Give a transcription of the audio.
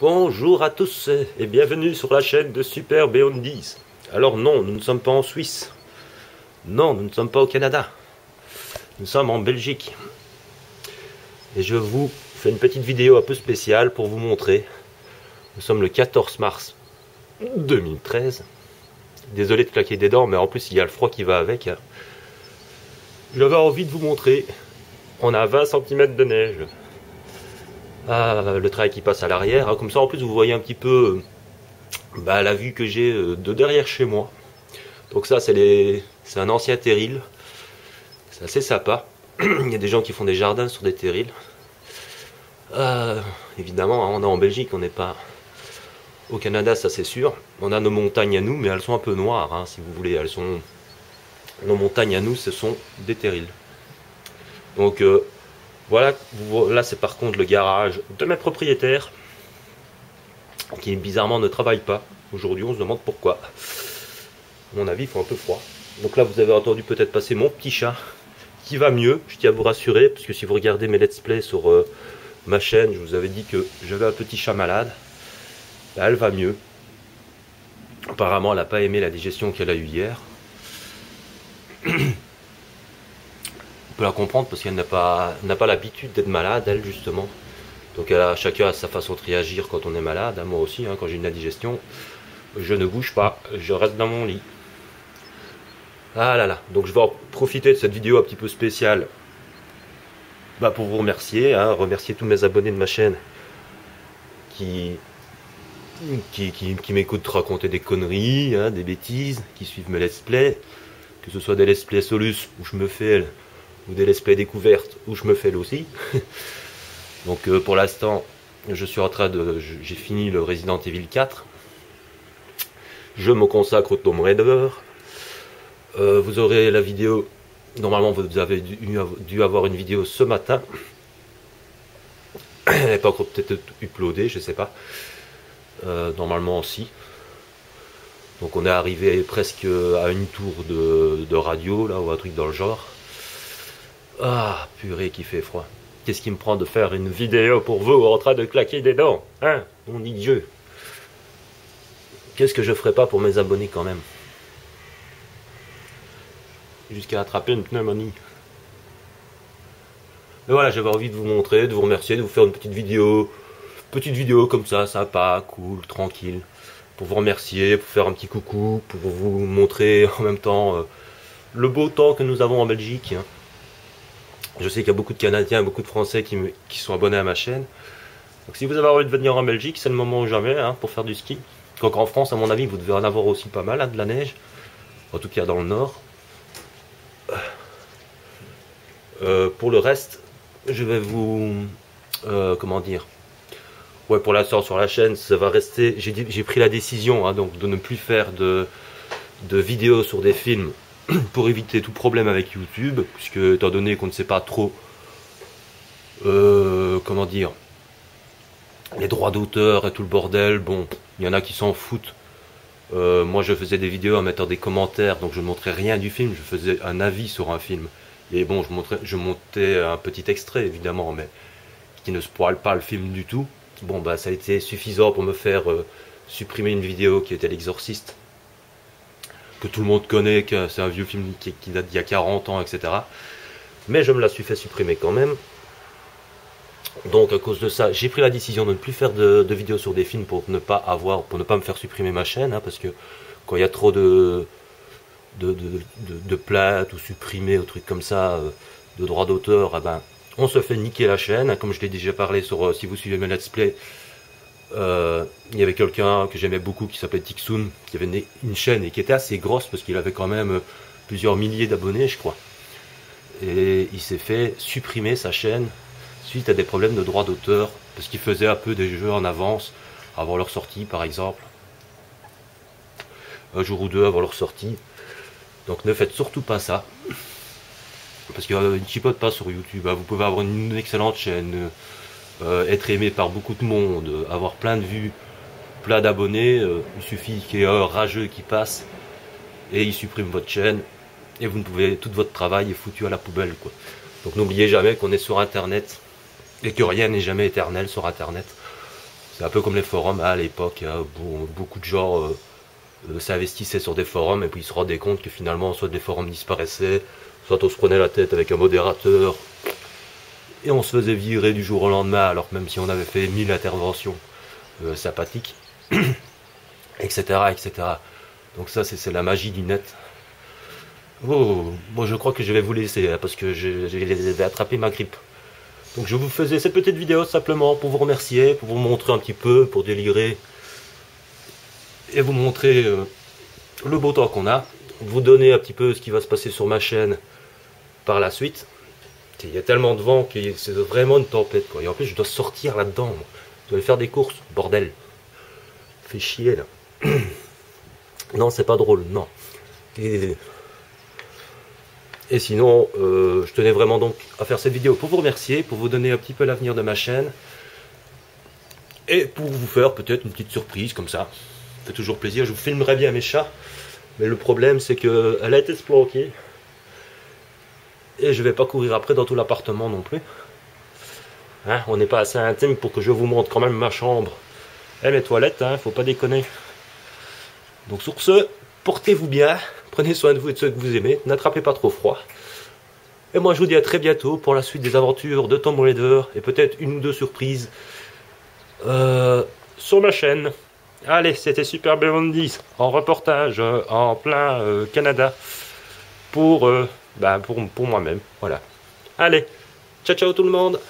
Bonjour à tous et bienvenue sur la chaîne de Super Beyond 10. Alors non, nous ne sommes pas en Suisse. Non, nous ne sommes pas au Canada. Nous sommes en Belgique. Et je vous fais une petite vidéo un peu spéciale pour vous montrer. Nous sommes le 14 mars 2013. Désolé de claquer des dents, mais en plus il y a le froid qui va avec. J'avais envie de vous montrer. On a 20 cm de neige. Le travail qui passe à l'arrière. Hein. Comme ça, en plus, vous voyez un petit peu bah, la vue que j'ai euh, de derrière chez moi. Donc ça, c'est un ancien terril. C'est assez sympa. Il y a des gens qui font des jardins sur des terrils. Euh, évidemment, hein, on est en Belgique, on n'est pas au Canada, ça c'est sûr. On a nos montagnes à nous, mais elles sont un peu noires, hein, si vous voulez. Elles sont nos montagnes à nous, ce sont des terrils. Donc euh, voilà, là c'est par contre le garage de mes propriétaires qui bizarrement ne travaille pas. Aujourd'hui on se demande pourquoi. À mon avis il faut un peu froid. Donc là vous avez entendu peut-être passer mon petit chat qui va mieux, je tiens à vous rassurer, parce que si vous regardez mes let's play sur euh, ma chaîne, je vous avais dit que j'avais un petit chat malade. Là, elle va mieux. Apparemment elle n'a pas aimé la digestion qu'elle a eue hier. peut la comprendre parce qu'elle n'a pas, n'a pas l'habitude d'être malade, elle justement. Donc elle a, chacun a sa façon de réagir quand on est malade. Hein, moi aussi, hein, quand j'ai une indigestion, je ne bouge pas, je reste dans mon lit. Ah là là, donc je vais en profiter de cette vidéo un petit peu spéciale bah, pour vous remercier, hein, remercier tous mes abonnés de ma chaîne qui, qui, qui, m'écoutent raconter des conneries, des bêtises, qui suivent mes let's play, que ce soit des let's play Solus où je me fais ou des let's découvertes où je me fais aussi. Donc euh, pour l'instant, je suis en train de. J'ai fini le Resident Evil 4. Je me consacre au Tomb Raider. Euh, vous aurez la vidéo. Normalement, vous avez dû, avoir une vidéo ce matin. Elle n'est pas encore peut-être uploadée, je sais pas. Euh, normalement aussi. Donc on est arrivé presque à une tour de, de radio, là, ou un truc dans le genre. Ah, purée qui fait froid. Qu'est-ce qui me prend de faire une vidéo pour vous en train de claquer des dents Hein Mon idiot? Qu'est-ce que je ferais pas pour mes abonnés quand même? Jusqu'à attraper une pneumonie. Mais voilà, j'avais envie de vous montrer, de vous remercier, de vous faire une petite vidéo. Petite vidéo comme ça, sympa, cool, tranquille. Pour vous remercier, pour faire un petit coucou, pour vous montrer en même temps euh, le beau temps que nous avons en Belgique. Hein. Je sais qu'il y a beaucoup de Canadiens, beaucoup de Français qui, sont abonnés à ma chaîne. Donc si vous avez envie de venir en Belgique, c'est le moment ou jamais hein, pour faire du ski. Donc en France, à mon avis, vous devez en avoir aussi pas mal, hein, de la neige. En tout cas dans le nord. Euh, pour le reste, je vais vous... Euh, comment dire? Ouais, pour l'instant sur la chaîne, ça va rester... J'ai pris la décision hein, de ne plus faire de vidéos sur des films pour éviter tout problème avec YouTube, puisque étant donné qu'on ne sait pas trop, euh, comment dire, les droits d'auteur et tout le bordel, bon, il y en a qui s'en foutent. Euh, moi, je faisais des vidéos en mettant des commentaires, donc je ne montrais rien du film, je faisais un avis sur un film. Et bon, je, montrais, je montais un petit extrait, évidemment, mais qui ne spoile pas le film du tout. Bon, bah, ça a été suffisant pour me faire euh, supprimer une vidéo qui était l'exorciste tout le monde connaît, que c'est un vieux film qui, date d'il y a 40 ans, etc. Mais je me la suis fait supprimer quand même. Donc à cause de ça, j'ai pris la décision de ne plus faire de, vidéos sur des films pour ne pas avoir, pour ne pas me faire supprimer ma chaîne, hein, parce que quand il y a trop de de, plates ou supprimés ou trucs comme ça, euh, de droits d'auteur, eh ben, on se fait niquer la chaîne. Comme je l'ai déjà parlé sur, euh, si vous suivez mes let's play, euh, il y avait quelqu'un que j'aimais beaucoup qui s'appelait Tixun, qui avait une chaîne et qui était assez grosse parce qu'il avait quand même plusieurs milliers d'abonnés, je crois. Et il s'est fait supprimer sa chaîne suite à des problèmes de droits d'auteur parce qu'il faisait un peu des jeux en avance avant leur sortie, par exemple. Un jour ou deux avant leur sortie. Donc ne faites surtout pas ça. Parce qu'il ne chipote pas sur YouTube. Hein. Vous pouvez avoir une excellente chaîne euh, être aimé par beaucoup de monde, avoir plein de vues, plein d'abonnés, euh, il suffit qu'il y ait un rageux qui passe et il supprime votre chaîne et vous ne pouvez tout votre travail est foutu à la poubelle quoi. Donc n'oubliez jamais qu'on est sur internet et que rien n'est jamais éternel sur internet. C'est un peu comme les forums à l'époque. Hein, beaucoup de gens s'investissaient sur des forums et puis ils se rendaient compte que finalement soit des forums disparaissaient, soit on se prenait la tête avec un modérateur et on se faisait virer du jour au lendemain alors même si on avait fait mille interventions sympathiques, etc., etc. Donc ça c'est la magie du net. Oh, moi je crois que je vais vous laisser hein, parce que j'ai attrapé ma grippe. Donc je vous faisais cette petite vidéo simplement pour vous remercier, pour vous montrer un petit peu, pour délirer et vous montrer euh, le beau temps qu'on a, vous donner un petit peu ce qui va se passer sur ma chaîne par la suite. Il y a tellement de vent que c'est vraiment une tempête. Quoi. Et en plus, je dois sortir là-dedans. Je dois aller faire des courses. Bordel. Fait chier, là. non, c'est pas drôle. Non. Et, sinon, euh, je tenais vraiment donc à faire cette vidéo pour vous remercier, pour vous donner un petit peu l'avenir de ma chaîne. Et pour vous faire peut-être une petite surprise comme ça. Ça fait toujours plaisir. Je vous filmerai bien mes chats. Mais le problème, c'est qu'elle a été planquée. Et je vais pas courir après dans tout l'appartement non plus. Hein, on n'est pas assez intime pour que je vous montre quand même ma chambre. Et mes toilettes, hein, faut pas déconner. Donc sur ce, portez-vous bien, prenez soin de vous et de ceux que vous aimez, n'attrapez pas trop froid. Et moi je vous dis à très bientôt pour la suite des aventures de Tom Raider et peut-être une ou deux surprises euh, sur ma chaîne. Allez, c'était Super Beyond 10 en reportage euh, en plein euh, Canada pour, bah, pour, pour moi-même. Voilà. Allez, ciao ciao tout le monde